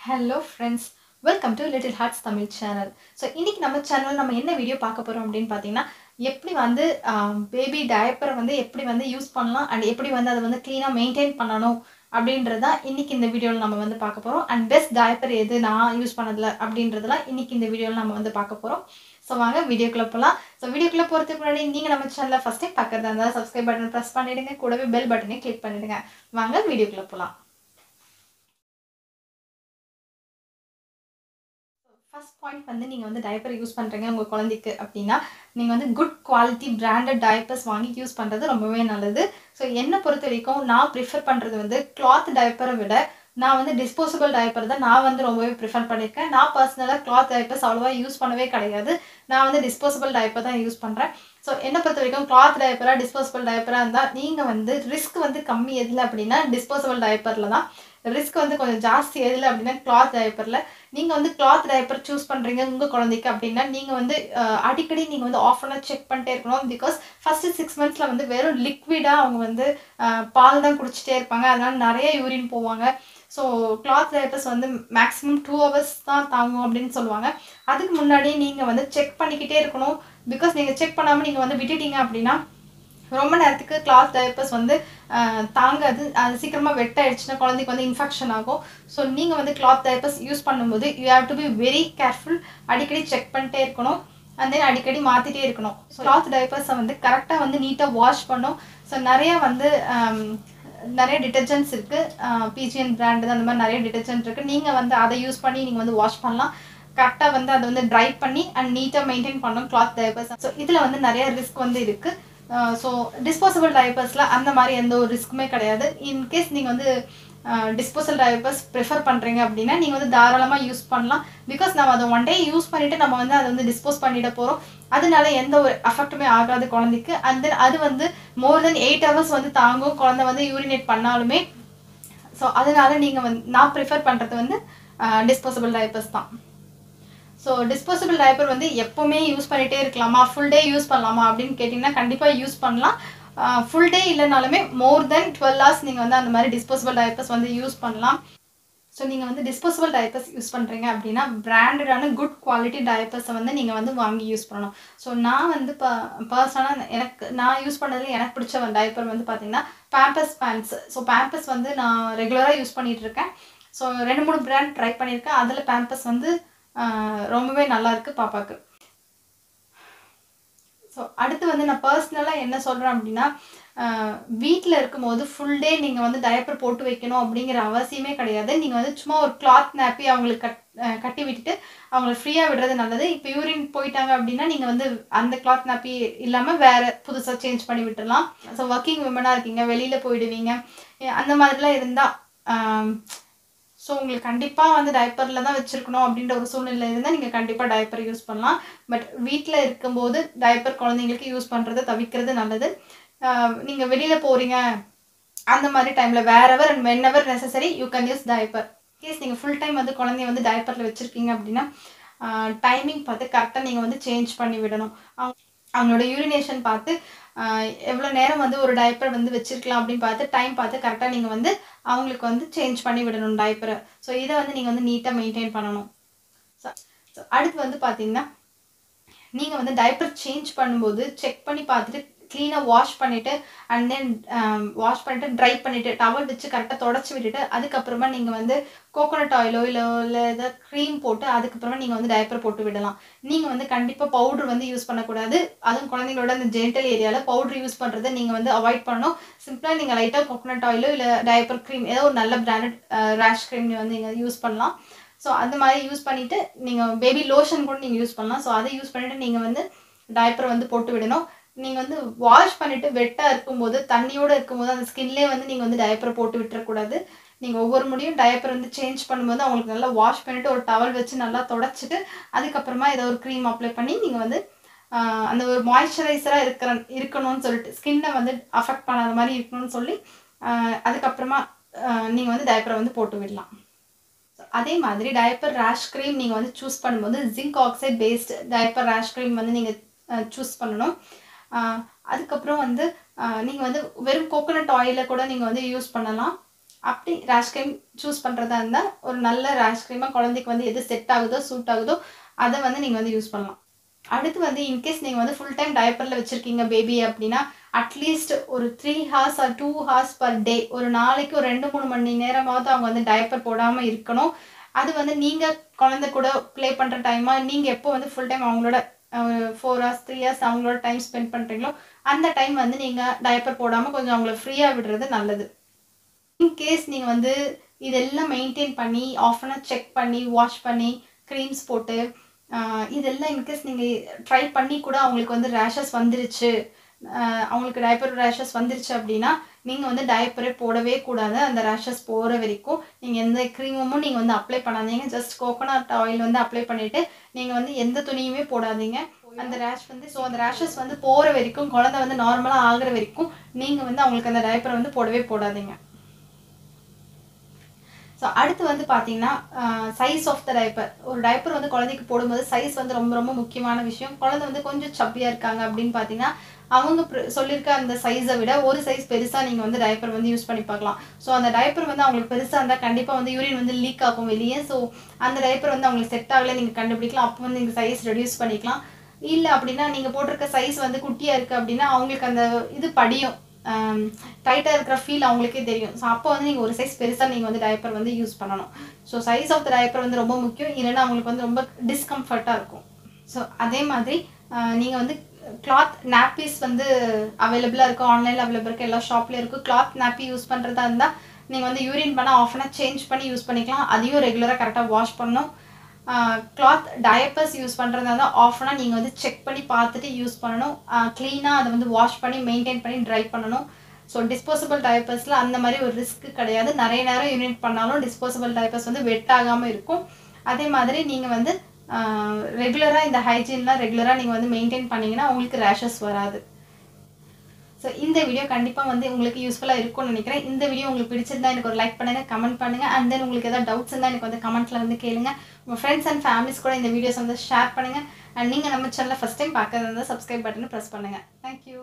Hello friends welcome to little hearts Tamil channel so இன்றைக்கி நம்ம channel நம்ம என்ன வீடியோ பார்க்க போகிறோம் அப்படின்னு பார்த்தீங்கன்னா எப்படி வந்து பேபி டயப்பரை வந்து எப்படி வந்து யூஸ் பண்ணலாம் அண்ட் எப்படி வந்து அதை வந்து க்ளீனாக மெயின்டைன் பண்ணணும் அப்படின்றது தான் இன்றைக்கி இந்த வீடியோவில் நம்ம வந்து பார்க்க போகிறோம் அண்ட் பெஸ்ட் டயப்பர் எது நான் யூஸ் பண்ணதில்ல அப்படின்றதெல்லாம் இன்றைக்கி இந்த வீடியோவில் நம்ம வந்து பார்க்க போகிறோம் ஸோ வாங்க வீடியோக்குள்ளே போகலாம் ஸோ வீடியோக்குள்ளே போகிறதுக்கு முன்னாடி நீங்கள் நம்ம சேனலில் ஃபஸ்ட் டைம் இருந்தால் சப்ஸ்கிரைப் பட்டன் ப்ரெஸ் பண்ணிவிடுங்க கூடவே பெல் பட்டனே கிளிக் பண்ணிவிடுங்க வாங்க வீடியோக்குள்ளே போகலாம் ஃபஸ்ட் பாயிண்ட் வந்து நீங்கள் வந்து டயப்பர் யூஸ் பண்ணுறீங்க உங்கள் குழந்தைக்கு அப்படின்னா நீங்கள் வந்து குட் குவாலிட்டி பிராண்டட் டயப்பர்ஸ் வாங்கி யூஸ் பண்ணுறது ரொம்பவே நல்லது. ஸோ என்னை பொறுத்த வரைக்கும் நான் ப்ரிஃபர் பண்ணுறது வந்து கிளாத் டயப்பரை விட நான் வந்து டிஸ்போசபிள் டயப்பர் தான் நான் வந்து ரொம்பவே ப்ரிஃபர் பண்ணியிருக்கேன் நான் பர்சனலாக கிளாத் டயப்பர்ஸ் அவ்வளோவா யூஸ் பண்ணவே கிடையாது. நான் வந்து டிஸ்போசபிள் டயப்பர் தான் யூஸ் பண்ணுறேன் ஸோ என்னை பொறுத்த வரைக்கும் கிளாத் டயப்பராக டிஸ்போசபிள் டயப்பராக இருந்தால் நீங்கள் வந்து ரிஸ்க் வந்து கம்மி எதில் அப்படின்னா டிஸ்போசபிள் டயப்பரில் தான். ரிஸ்க் வந்து கொஞ்சம் ஜாஸ்தி எதில் அப்படின்னா கிளாத் டயப்பரில் நீங்கள் வந்து கிளாத் டயப்பர் சூஸ் பண்ணுறீங்க உங்கள் குழந்தைக்கு அப்படின்னா நீங்கள் வந்து அடிக்கடி நீங்கள் வந்து ஆஃப் அண்ட் செக் பண்ணிட்டே இருக்கணும் பிகாஸ் ஃபஸ்ட்டு சிக்ஸ் மந்த்ஸில் வந்து வெறும் லிக்விடாக அவங்க வந்து பால் தான் குடிச்சிட்டே இருப்பாங்க. அதனால் நிறைய யூரின் போவாங்க. ஸோ கிளாத் டைப்பர்ஸ் வந்து மேக்ஸிமம் டூ ஹவர்ஸ் தான் தாங்கும் அப்படின்னு சொல்லுவாங்க. அதுக்கு முன்னாடி நீங்கள் வந்து செக் பண்ணிக்கிட்டே இருக்கணும். பிகாஸ் நீங்கள் செக் பண்ணாமல் நீங்கள் வந்து விட்டுட்டீங்க அப்படின்னா ரொம்ப நேரத்துக்கு கிளாத் டயப்பர்ஸ் வந்து தாங்காது. அது சீக்கிரமாக வெட்டாயிடுச்சுன்னா குழந்தைக்கு வந்து இன்ஃபெக்ஷன் ஆகும். ஸோ நீங்கள் வந்து கிளாத் டயப்பர்ஸ் யூஸ் பண்ணும்போது you have to be very careful அடிக்கடி செக் பண்ணிட்டே இருக்கணும். அண்ட் தென் அடிக்கடி மாற்றிட்டே இருக்கணும். ஸோ கிளாத் டயப்பர்ஸை வந்து கரெக்டாக வந்து நீட்டாக வாஷ் பண்ணும். ஸோ நிறைய வந்து நிறைய டிட்டர்ஜென்ட்ஸ் இருக்குது பிஜிஎன் பிராண்டு அந்த மாதிரி நிறைய டிட்டர்ஜென்ட் இருக்குது நீங்கள் வந்து அதை யூஸ் பண்ணி நீங்கள் வந்து வாஷ் பண்ணலாம். கரெக்டாக வந்து அதை வந்து ட்ரை பண்ணி அண்ட் நீட்டாக மெயின்டைன் பண்ணணும் கிளாத் டயப்பர்ஸ் ஸோ இதில் வந்து நிறைய ரிஸ்க் வந்து இருக்குது ஸோ டிஸ்போசபிள் டயப்பர்ஸில் அந்த மாதிரி எந்த ஒரு ரிஸ்க்குமே கிடையாது. இன்கேஸ் நீங்கள் வந்து டிஸ்போசல் டயப்பர்ஸ் ப்ரிஃபர் பண்ணுறீங்க அப்படின்னா நீங்கள் வந்து தாராளமாக யூஸ் பண்ணலாம். பிகாஸ் நம்ம அதை ஒன் டே யூஸ் பண்ணிவிட்டு நம்ம வந்து அதை வந்து டிஸ்போஸ் பண்ணிட போகிறோம் அதனால எந்த ஒரு அஃபெக்ட்டுமே ஆகாது குழந்தைக்கு. அண்ட் தென் அது வந்து மோர் தென் எயிட் ஹவர்ஸ் வந்து தாங்கும். குழந்தை வந்து யூரினேட் பண்ணாலுமே. ஸோ அதனால நீங்கள் வந்து நான் ப்ரிஃபர் பண்ணுறது வந்து டிஸ்போசபிள் டயப்பர்ஸ் தான். ஸோ டிஸ்போசபிள் டைப்பர் வந்து எப்போவுமே யூஸ் பண்ணிகிட்டே இருக்கலாமா? ஃபுல் டே யூஸ் பண்ணலாமா? அப்படின்னு கேட்டிங்கன்னா கண்டிப்பாக யூஸ் பண்ணலாம். ஃபுல் டே இல்லைனாலுமே மோர் தென் டுவெல் ஹவர்ஸ் நீங்கள் வந்து அந்த மாதிரி டிஸ்போசபிள் டயப்பர்ஸ் வந்து யூஸ் பண்ணலாம். ஸோ நீங்கள் வந்து டிஸ்போசபிள் டயப்பர்ஸ் யூஸ் பண்ணுறீங்க அப்படின்னா பிராண்டடான குட் குவாலிட்டி டைப்பர்ஸை வந்து நீங்கள் வந்து வாங்கி யூஸ் பண்ணணும். ஸோ நான் வந்து இப்போ பர்சனலாக எனக்கு நான் யூஸ் பண்ணதில் எனக்கு பிடிச்ச டயப்பர் வந்து பார்த்தீங்கன்னா பேம்பஸ் பேண்ட்ஸ் ஸோ பேம்பஸ் வந்து நான் ரெகுலராக யூஸ் பண்ணிகிட்டு இருக்கேன். ஸோ ரெண்டு மூணு பிராண்ட் ட்ரை பண்ணியிருக்கேன். அதில் பேம்பஸ் வந்து ரொம்பவே நல்லா இருக்குது பாப்பாவுக்கு ஸோ அடுத்து வந்து நான் பர்சனலாக என்ன சொல்கிறேன் அப்படின்னா வீட்டில் இருக்கும்போது ஃபுல் டே நீங்கள் வந்து டயப்பர் போட்டு வைக்கணும் அப்படிங்கிற அவசியமே கிடையாது. நீங்கள் வந்து சும்மா ஒரு கிளாத் நாப்பி அவங்களுக்கு கட் கட்டி விட்டுட்டு அவங்கள ஃப்ரீயாக விடுறது நல்லது. இப்போ யூரின் போயிட்டாங்க அப்படின்னா நீங்கள் வந்து அந்த கிளாத் நாப்பி இல்லாமல் வேறு புதுசாக சேஞ்ச் பண்ணி விட்டுடலாம் ஸோ ஒர்க்கிங் உமனாக இருக்கீங்க வெளியில் போயிடுவீங்க. அந்த மாதிரிலாம் இருந்தால் ஸோ உங்களுக்கு கண்டிப்பாக வந்து டைப்பரில் தான் வச்சுருக்கணும் அப்படின்ற ஒரு சூழ்நிலை இருந்தால் நீங்கள் கண்டிப்பாக டைப்பர் யூஸ் பண்ணலாம். பட் வீட்டில் இருக்கும்போது டைப்பர் குழந்தைங்களுக்கு யூஸ் பண்ணுறதை தவிர்க்கிறது நல்லது. நீங்கள் வெளியில் போகிறீங்க அந்த மாதிரி டைமில் wherever and whenever necessary you can use diaper case நீங்கள் ஃபுல் டைம் வந்து குழந்தைய வந்து டைப்பரில் வச்சுருக்கீங்க அப்படின்னா டைமிங் பார்த்து கரெக்டாக நீங்கள் வந்து சேஞ்ச் பண்ணி விடணும். அவங்களோட யூரினேஷன் பார்த்து எவ்வளோ நேரம் வந்து ஒரு டைப்பர் வந்து வச்சுருக்கலாம் அப்படின்னு பார்த்து டைம் பார்த்து கரெக்டாக நீங்கள் வந்து அவங்களுக்கு வந்து சேஞ்ச் பண்ணி விடணும் டைப்பரை ஸோ இதை வந்து நீங்கள் வந்து நீட்டாக மெயின்டைன் பண்ணணும். ஸோ ஸோ அடுத்து வந்து பார்த்தீங்கன்னா நீங்கள் வந்து டைப்பர் சேஞ்ச் பண்ணும்போது செக் பண்ணி பார்த்துட்டு க்ளீனாக வாஷ் பண்ணிவிட்டு அண்ட் தென் வாஷ் பண்ணிவிட்டு ட்ரை பண்ணிவிட்டு டவல் வச்சு கரெக்டாக தொடச்சி விட்டுட்டு அதுக்கப்புறமா நீங்கள் வந்து கோகோனட் ஆயிலோ இல்லை இல்லை ஏதாவது க்ரீம் போட்டு அதுக்கப்புறமா நீங்கள் வந்து டயப்பர் போட்டு விடலாம். நீங்கள் வந்து கண்டிப்பாக பவுட்ரு வந்து யூஸ் பண்ணக்கூடாது. அதுவும் குழந்தைங்களோட அந்த ஜென்டல் ஏரியாவில் பவுட்ரு யூஸ் பண்ணுறதை நீங்கள் வந்து அவாய்ட் பண்ணணும். சிம்பிளாக நீங்கள் லைட்டாக கோகோனட் ஆயிலோ இல்லை டயப்பர் க்ரீம் ஏதோ ஒரு நல்ல பிராண்டட் ரேஷ் க்ரீம் வந்து நீங்கள் யூஸ் பண்ணலாம். ஸோ அந்த மாதிரி யூஸ் பண்ணிவிட்டு நீங்கள் பேபி லோஷன் கூட நீங்கள் யூஸ் பண்ணலாம். ஸோ அதை யூஸ் பண்ணிவிட்டு நீங்கள் வந்து டயப்பரை வந்து போட்டு விடணும். நீங்கள் வந்து வாஷ் பண்ணிவிட்டு வெட்டாக இருக்கும்போது தண்ணியோடு இருக்கும்போது அந்த ஸ்கின்லேயே வந்து நீங்கள் வந்து டயப்பரை போட்டு விட்டுறக்கூடாது. நீங்கள் ஒவ்வொரு முடியும் டயப்பர் வந்து சேஞ்ச் பண்ணும்போது அவங்களுக்கு நல்லா வாஷ் பண்ணிவிட்டு ஒரு டவல் வச்சு நல்லா தொடச்சிட்டு அதுக்கப்புறமா ஏதோ ஒரு க்ரீம் அப்ளை பண்ணி நீங்கள் வந்து அந்த ஒரு மாய்ஸ்சரைசராக இருக்கிற இருக்கணும்னு சொல்லிட்டு ஸ்கின்னை வந்து அஃபெக்ட் பண்ணாத மாதிரி இருக்கணும்னு சொல்லி அதுக்கப்புறமா நீங்கள் வந்து டயப்பரை வந்து போட்டு விடலாம். அதே மாதிரி டயப்பர் ரேஷ் க்ரீம் நீங்கள் வந்து சூஸ் பண்ணும்போது zinc oxide based diaper rash cream வந்து நீங்கள் சூஸ் பண்ணணும். அதுக்கப்புறம் வந்து நீங்கள் வந்து வெறும் கோகோனட் ஆயிலை கூட நீங்கள் வந்து யூஸ் பண்ணலாம். அப்படி ரேஷ் க்ரீம் சூஸ் பண்ணுறதா இருந்தால் ஒரு நல்ல ரேஷ் க்ரீமாக குழந்தைக்கு வந்து எது செட் ஆகுதோ சூட் ஆகுதோ அதை வந்து நீங்கள் வந்து யூஸ் பண்ணலாம். அடுத்து வந்து இன்கேஸ் நீங்கள் வந்து ஃபுல் டைம் டயப்பரில் வச்சுருக்கீங்க பேபி அப்படின்னா அட்லீஸ்ட் ஒரு three hours or two hours per day ஒரு நாளைக்கு ஒரு ரெண்டு மூணு மணி நேரமாவது அவங்க வந்து டயப்பர் போடாமல் இருக்கணும். அது வந்து நீங்கள் குழந்தை கூட ப்ளே பண்ணுற டைமாக நீங்கள் எப்போ வந்து ஃபுல் டைம் அவங்களோட ஃபோர் ஹவர்ஸ் த்ரீ ஹவர்ஸ் அவங்களோட டைம் ஸ்பெண்ட் பண்ணுறீங்களோ அந்த டைம் வந்து நீங்கள் டயப்பர் போடாமல் கொஞ்சம் அவங்கள ஃப்ரீயாக விடுறது நல்லது. இன்கேஸ் நீங்கள் வந்து இதெல்லாம் மெயின்டைன் பண்ணி ஆஃப் அன் செக் பண்ணி வாஷ் பண்ணி க்ரீம்ஸ் போட்டு இதெல்லாம் இன்கேஸ் நீங்கள் ட்ரை பண்ணி கூட அவங்களுக்கு வந்து ரேஷஸ் வந்துருச்சு அவங்களுக்கு டயப்பர் ரேஷஸ் வந்துருச்சு அப்படின்னா நீங்கள் வந்து டயப்பரே போடவே கூடாது. அந்த ரேஷஸ் போகிற வரைக்கும் நீங்கள் எந்த க்ரீமும் நீங்கள் வந்து அப்ளை பண்ணாதீங்க. ஜஸ்ட் கோகோனட் ஆயில் வந்து அப்ளை பண்ணிவிட்டு நீங்கள் வந்து எந்த துணியுமே போடாதீங்க. அந்த ரேஷ் வந்து ஸோ அந்த ரேஷஸ் வந்து போகிற வரைக்கும் குழந்தை வந்து நார்மலாக ஆகிற வரைக்கும் நீங்கள் வந்து அவங்களுக்கு அந்த டயப்பரை வந்து போடவே போடாதீங்க. ஸோ அடுத்து வந்து பார்த்தீங்கன்னா சைஸ் ஆஃப் த டைப்பர் ஒரு டைப்பர் வந்து குழந்தைக்கு போடும்போது சைஸ் வந்து ரொம்ப ரொம்ப முக்கியமான விஷயம். குழந்தை வந்து கொஞ்சம் சப்பியாக இருக்காங்க அப்படின்னு பார்த்தீங்கன்னா அவங்க சொல்லியிருக்க அந்த சைஸை விட ஒரு சைஸ் பெருசாக நீங்கள் வந்து டைப்பர் வந்து யூஸ் பண்ணி பார்க்கலாம். ஸோ அந்த டைப்பர் வந்து அவங்களுக்கு பெருசாக இருந்தால் கண்டிப்பாக வந்து யூரின் வந்து லீக் ஆகும் வெளியே. ஸோ அந்த டைப்பர் வந்து அவங்களுக்கு செட் ஆகலை நீங்கள் கண்டுபிடிக்கலாம். அப்போ வந்து நீங்கள் சைஸ் ரெடியூஸ் பண்ணிக்கலாம். இல்லை அப்படின்னா நீங்கள் போட்டிருக்க சைஸ் வந்து குட்டியாக இருக்குது அப்படின்னா அவங்களுக்கு அந்த இது படியும். Um, டைட்டாக இருக்கிற ஃபீல் அவங்களுக்கே தெரியும். ஸோ அப்போ வந்து நீங்கள் ஒரு சைஸ் பெருசாக நீங்கள் வந்து டயப்பர் வந்து யூஸ் பண்ணணும். So size of the diaper வந்து ரொம்ப முக்கியம். இல்லைன்னா அவங்களுக்கு வந்து ரொம்ப டிஸ்கம்ஃபர்ட்டாக இருக்கும். ஸோ அதே மாதிரி uh, நீங்கள் வந்து கிளாத் நாப்பீஸ் வந்து அவைலபிளாக இருக்கும் ஆன்லைனில் அவைலபிள் இருக்குது எல்லா ஷாப்லேயும் இருக்குது கிளாத் நாப்பி யூஸ் பண்ணுறதா இருந்தால் நீங்கள் வந்து யூரின் பண்ணால் ஆஃப் அன் சேஞ்ச் பண்ணி யூஸ் பண்ணிக்கலாம். அதையும் ரெகுலராக கரெக்டாக வாஷ் பண்ணணும். கிளாத் டயப்பர்ஸ் யூஸ் பண்ணுறதா இருந்தால் ஆஃப்னா நீங்கள் வந்து செக் பண்ணி பார்த்துட்டு யூஸ் பண்ணணும். க்ளீனாக அதை வந்து வாஷ் பண்ணி மெயின்டைன் பண்ணி ட்ரை பண்ணணும். ஸோ டிஸ்போசபிள் டயப்பர்ஸில் அந்த மாதிரி ஒரு ரிஸ்க் கிடையாது. நிறைய நேரம் யூனிட் பண்ணாலும் டிஸ்போசபிள் டயப்பர்ஸ் வந்து வெட் ஆகாமல் இருக்கும். அதே மாதிரி நீங்கள் வந்து ரெகுலராக இந்த ஹைஜீன்லாம் ரெகுலராக நீங்கள் வந்து மெயின்டைன் பண்ணிங்கன்னா உங்களுக்கு ரேஷஸ் வராது. ஸோ இந்த வீடியோ கண்டிப்பாக வந்து உங்களுக்கு யூஸ்ஃபுல்லாக இருக்கும்னு நினைக்கிறேன். இந்த வீடியோ உங்களுக்கு பிடிச்சிருந்தா எனக்கு ஒரு லைக் பண்ணுங்கள் கமெண்ட் பண்ணுங்கள் அண்ட் தென் உங்களுக்கு ஏதாவது டவுட்ஸ் இருந்தால் எனக்கு வந்து கமெண்ட்டில் வந்து கேளுங்க. உங்கள் ஃப்ரெண்ட்ஸ் அண்ட் ஃபேமிலிஸ் கூட இந்த வீடியோஸ் வந்து ஷேர் பண்ணுங்கள் அண்ட் நீங்கள் நம்ம சேனலில் ஃபஸ்ட் டைம் பார்க்கறது இருந்தால் சப்ஸ்கிரைப் பட்டனை ப்ரெஸ் பண்ணுங்கள் தேங்க்யூ